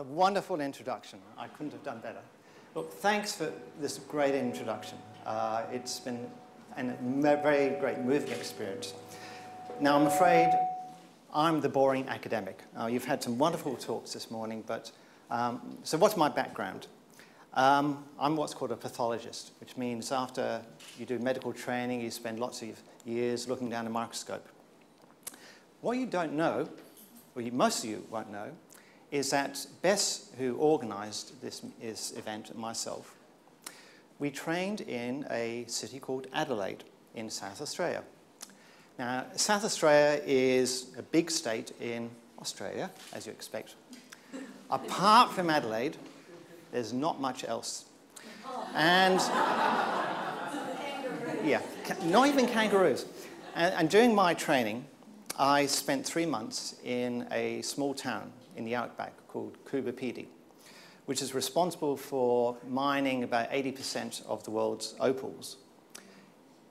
a wonderful introduction. I couldn't have done better. Look, thanks for this great introduction. Uh, it's been a very great moving experience. Now, I'm afraid I'm the boring academic. You've had some wonderful talks this morning, but um, so what's my background? Um, I'm what's called a pathologist, which means after you do medical training, you spend lots of years looking down a microscope. What you don't know, or you, most of you won't know, is that Bess, who organised this, this event, and myself, we trained in a city called Adelaide in South Australia. Now, South Australia is a big state in Australia, as you expect. Apart from Adelaide, there's not much else. And yeah, not even kangaroos. And, and during my training, I spent three months in a small town in the outback called Coober Pedy, which is responsible for mining about 80% of the world's opals.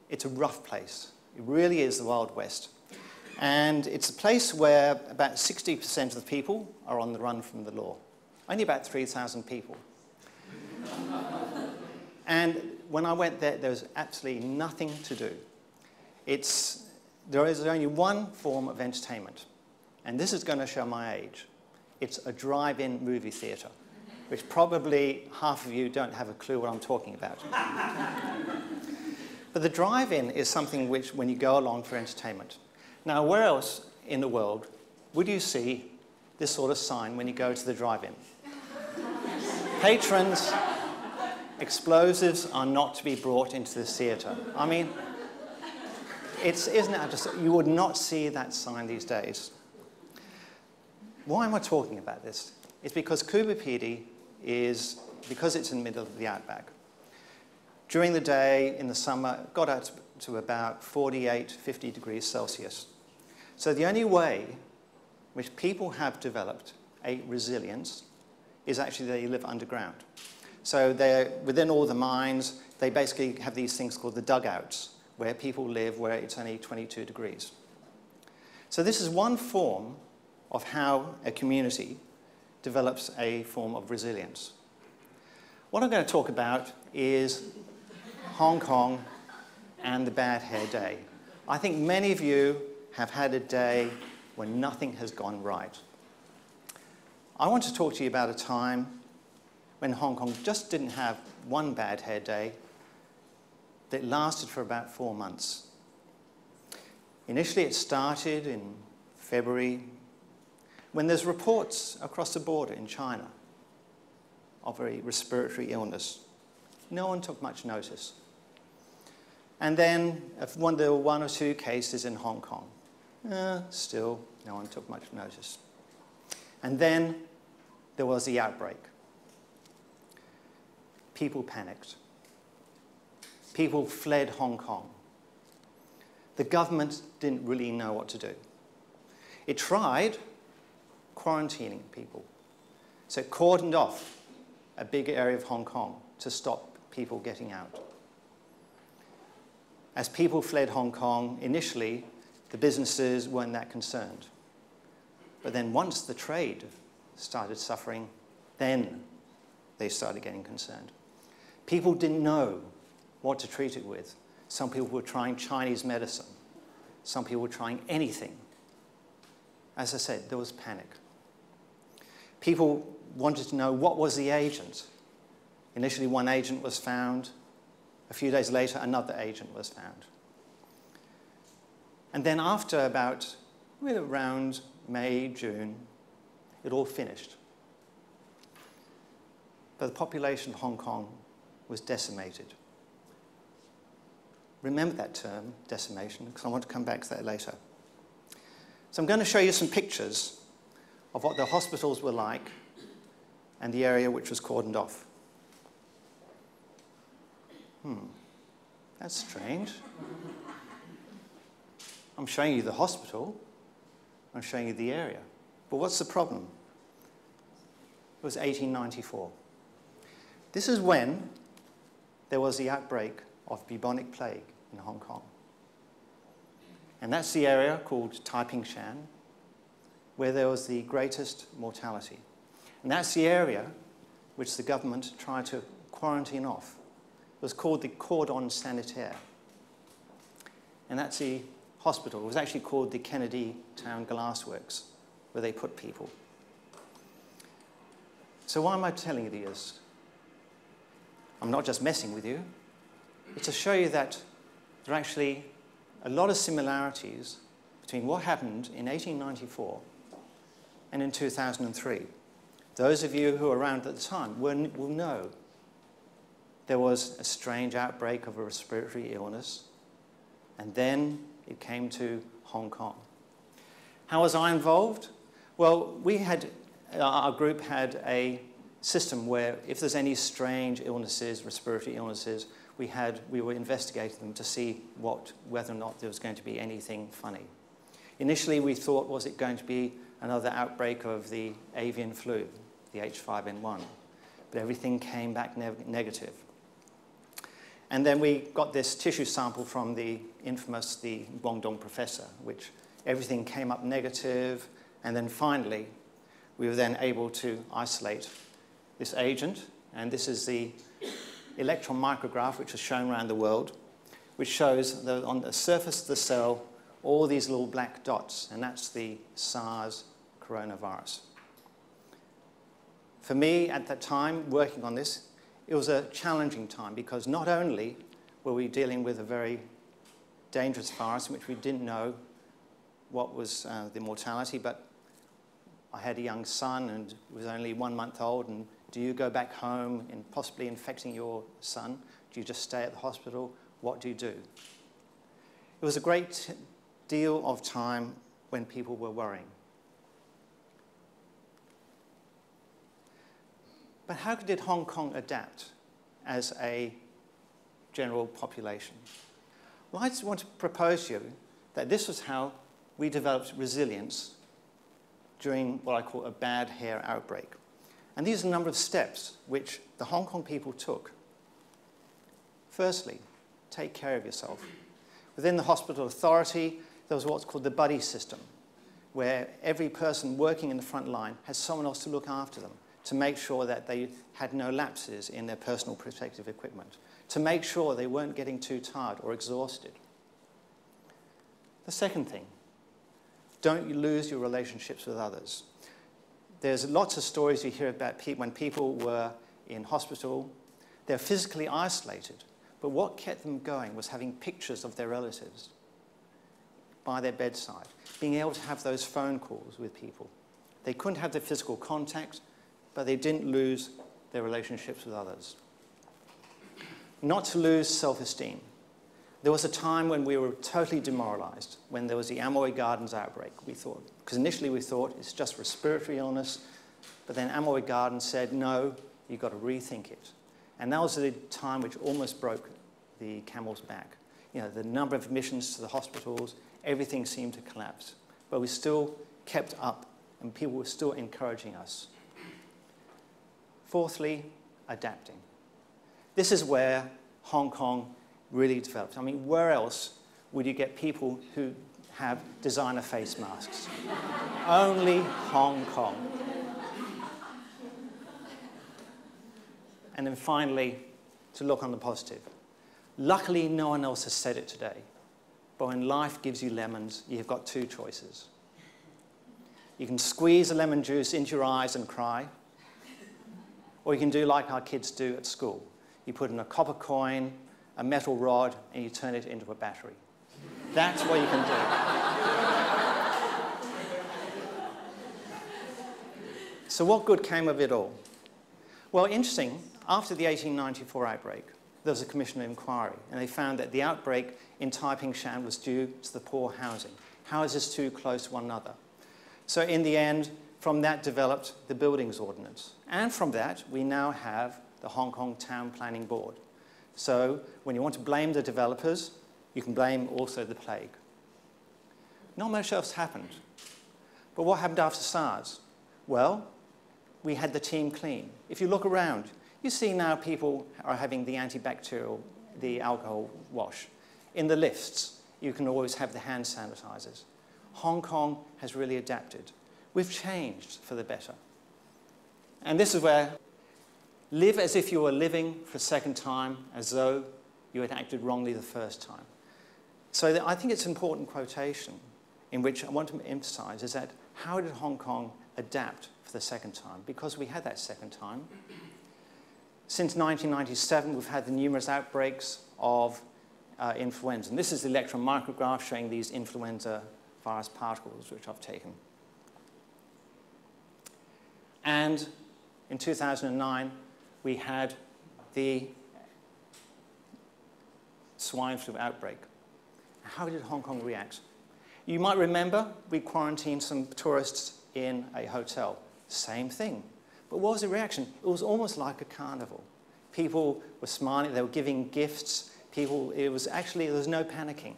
It's a rough place. It really is the Wild West. And it's a place where about 60% of the people are on the run from the law. Only about 3,000 people. and when I went there, there was absolutely nothing to do. It's, there is only one form of entertainment, and this is going to show my age. It's a drive-in movie theatre, which probably half of you don't have a clue what I'm talking about. but the drive-in is something which, when you go along for entertainment. Now, where else in the world would you see this sort of sign when you go to the drive-in? Patrons, explosives are not to be brought into the theatre. I mean, it's, isn't it just, you would not see that sign these days. Why am I talking about this? It's because Coober Pedy is, because it's in the middle of the outback. During the day, in the summer, it got out to about 48, 50 degrees Celsius. So the only way which people have developed a resilience is actually they live underground. So they're within all the mines, they basically have these things called the dugouts, where people live where it's only 22 degrees. So this is one form of how a community develops a form of resilience. What I'm going to talk about is Hong Kong and the bad hair day. I think many of you have had a day when nothing has gone right. I want to talk to you about a time when Hong Kong just didn't have one bad hair day that lasted for about four months. Initially, it started in February when there's reports across the border in China of a respiratory illness. No one took much notice. And then one, there were one or two cases in Hong Kong. Uh, still, no one took much notice. And then there was the outbreak. People panicked. People fled Hong Kong. The government didn't really know what to do. It tried quarantining people. So it cordoned off a big area of Hong Kong to stop people getting out. As people fled Hong Kong, initially, the businesses weren't that concerned. But then once the trade started suffering, then they started getting concerned. People didn't know what to treat it with. Some people were trying Chinese medicine. Some people were trying anything. As I said, there was panic. People wanted to know what was the agent. Initially, one agent was found. A few days later, another agent was found. And then after about well, around May, June, it all finished. But the population of Hong Kong was decimated. Remember that term, decimation, because I want to come back to that later. So I'm going to show you some pictures of what the hospitals were like and the area which was cordoned off. Hmm, that's strange. I'm showing you the hospital, I'm showing you the area. But what's the problem? It was 1894. This is when there was the outbreak of bubonic plague in Hong Kong. And that's the area called Taiping Shan, where there was the greatest mortality. And that's the area which the government tried to quarantine off. It was called the cordon sanitaire. And that's the hospital. It was actually called the Kennedy Town Glassworks, where they put people. So why am I telling you this? I'm not just messing with you. It's to show you that there are actually a lot of similarities between what happened in 1894 and in 2003. Those of you who were around at the time will, know there was a strange outbreak of a respiratory illness, and then it came to Hong Kong. How was I involved? Well, we had, our group had a system where if there's any strange illnesses, respiratory illnesses, we, had, we were investigating them to see what, whether or not there was going to be anything funny. Initially, we thought, was it going to be another outbreak of the avian flu, the H5N1? But everything came back ne negative. And then we got this tissue sample from the infamous, the Guangdong professor, which everything came up negative, and then finally, we were then able to isolate this agent, and this is the electron micrograph, which is shown around the world, which shows that on the surface of the cell, all these little black dots, and that's the SARS coronavirus. For me, at that time, working on this, it was a challenging time because not only were we dealing with a very dangerous virus in which we didn't know what was uh, the mortality, but I had a young son and was only one month old. And do you go back home and possibly infecting your son? Do you just stay at the hospital? What do you do? It was a great deal of time when people were worrying. But how did Hong Kong adapt as a general population? Well, I just want to propose to you that this was how we developed resilience during what I call a bad hair outbreak. And these are a number of steps which the Hong Kong people took. Firstly, take care of yourself. Within the hospital authority, there was what's called the buddy system, where every person working in the front line had someone else to look after them, to make sure that they had no lapses in their personal protective equipment, to make sure they weren't getting too tired or exhausted. The second thing, don't you lose your relationships with others. There's lots of stories you hear about pe when people were in hospital, they're physically isolated, but what kept them going was having pictures of their relatives by their bedside, being able to have those phone calls with people. They couldn't have the physical contact, but they didn't lose their relationships with others. Not to lose self-esteem. There was a time when we were totally demoralized, when there was the Amoy Gardens outbreak, we thought. Because initially we thought it's just respiratory illness, but then Amoy Gardens said, no, you've got to rethink it. And that was the time which almost broke the camel's back. You know, the number of admissions to the hospitals, everything seemed to collapse. But we still kept up, and people were still encouraging us. Fourthly, adapting. This is where Hong Kong really developed. I mean, where else would you get people who have designer face masks? Only Hong Kong. And then finally, to look on the positive. Luckily, no one else has said it today. But when life gives you lemons, you've got two choices. You can squeeze the lemon juice into your eyes and cry, or you can do like our kids do at school. You put in a copper coin a metal rod and you turn it into a battery. That's what you can do. so what good came of it all? Well, interesting, after the 1894 outbreak, there was a commission of inquiry, and they found that the outbreak in Taiping Shan was due to the poor housing. Houses too close to one another. So in the end, from that developed the Buildings Ordinance. And from that, we now have the Hong Kong Town Planning Board. So when you want to blame the developers, you can blame also the plague. Not much else happened. But what happened after SARS? Well, we had the team clean. If you look around, you see now people are having the antibacterial, the alcohol wash. In the lifts, you can always have the hand sanitizers. Hong Kong has really adapted. We've changed for the better. And this is where live as if you were living for a second time, as though you had acted wrongly the first time. So I think it's an important quotation in which I want to emphasize is that how did Hong Kong adapt for the second time? Because we had that second time. Since 1997, we've had the numerous outbreaks of uh, influenza. And this is the electron micrograph showing these influenza virus particles, which I've taken. And in 2009, we had the swine flu outbreak. How did Hong Kong react? You might remember we quarantined some tourists in a hotel. Same thing. But what was the reaction? It was almost like a carnival. People were smiling, they were giving gifts. People, it was actually, there was no panicking.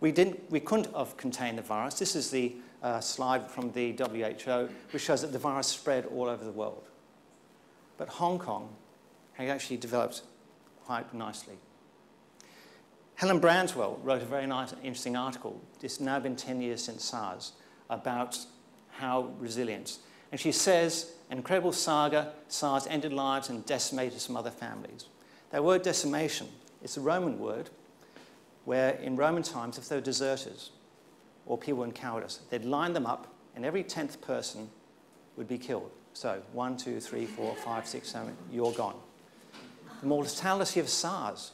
We, didn't, we couldn't have contained the virus. This is the uh, slide from the WHO, which shows that the virus spread all over the world. But Hong Kong had actually developed quite nicely. Helen Brandwell wrote a very nice, interesting article. It's now been 10 years since SARS about how resilient. And she says, an incredible saga, SARS ended lives and decimated some other families. That word decimation, it's a Roman word, where in Roman times, if they were deserters or people in cowardice, they'd line them up and every 10th person would be killed. So one, two, three, four, five, six, seven, you're gone. The mortality of SARS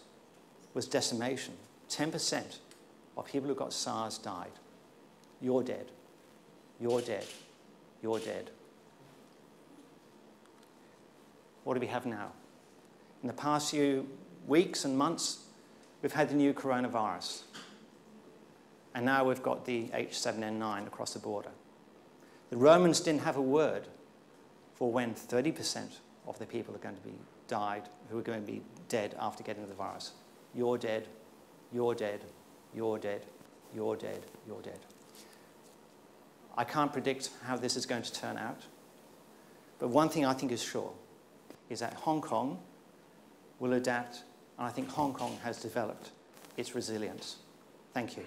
was decimation. 10% of people who got SARS died. You're dead. You're dead. You're dead. What do we have now? In the past few weeks and months, we've had the new coronavirus. And now we've got the H7N9 across the border. The Romans didn't have a word for when 30% of the people are going to be died, who are going to be dead after getting the virus. You're dead, you're dead, you're dead, you're dead, you're dead. I can't predict how this is going to turn out. But one thing I think is sure is that Hong Kong will adapt, and I think Hong Kong has developed its resilience. Thank you.